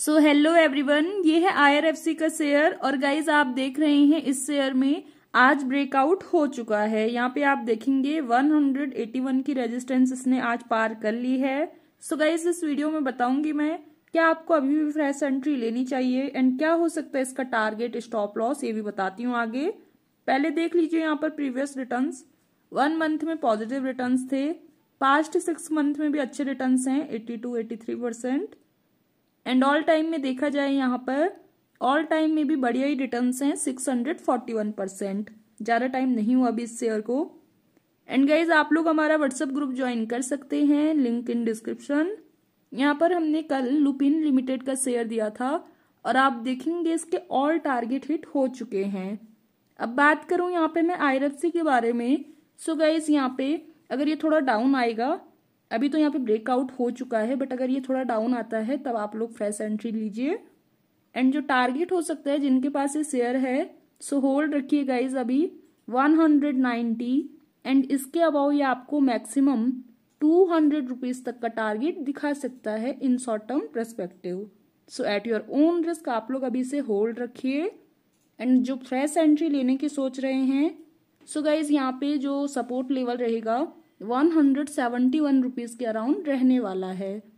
So hello everyone ये है IRFC का शेयर और गाइज़ आप देख रहे हैं इस शेयर में आज ब्रेकआउट हो चुका है। यहाँ पे आप देखेंगे 181 की रेजिस्टेंस इसने आज पार कर ली है। सो so गाइज़ इस वीडियो में बताऊँगी मैं, क्या आपको अभी भी फ्रेश एंट्री लेनी चाहिए एंड क्या हो सकता है इसका टारगेट स्टॉप लॉस ये भी बताती हूँ आगे। पहले देख लीजिए यहाँ पर प्रीवियस रिटर्न वन मंथ में पॉजिटिव रिटर्न थे। पास्ट सिक्स मंथ में भी अच्छे रिटर्न हैं eighty two eighty three percent and all time में देखा जाए यहाँ पर ऑल टाइम में भी बढ़िया ही रिटर्न हैं six hundred forty one percent ज़्यादा टाइम नहीं हुआ अभी इस शेयर को। एंड गाइज़ आप लोग हमारा व्हाट्सएप ग्रुप ज्वाइन कर सकते हैं लिंक इन डिस्क्रिप्शन यहाँ पर हमने कल लुपिन लिमिटेड का शेयर दिया था, और आप देखेंगे इसके ऑल टारगेट हिट हो चुके हैं। अब बात करूँ यहाँ पे मैं आईरफसी के बारे में। सो गाइज़ यहाँ पे अगर ये थोड़ा डाउन आएगा अभी तो यहाँ पे ब्रेकआउट हो चुका है बट अगर ये थोड़ा डाउन आता है, तब आप लोग फ्रेश एंट्री लीजिए। एंड जो टारगेट हो सकता है, जिनके पास ये शेयर है सो होल्ड रखिए गाइज़ अभी। 190 एंड इसके अबाउ ये आपको मैक्सिमम टू हंड्रेड रुपीज़ तक का टारगेट दिखा सकता है in short term perspective so at your own risk आप लोग अभी से होल्ड रखिए। एंड जो फ्रेश एंट्री लेने की सोच रहे हैं सो गाइज़ यहाँ पे जो सपोर्ट लेवल रहेगा one hundred seventy one rupees के अराउंड रहने वाला है।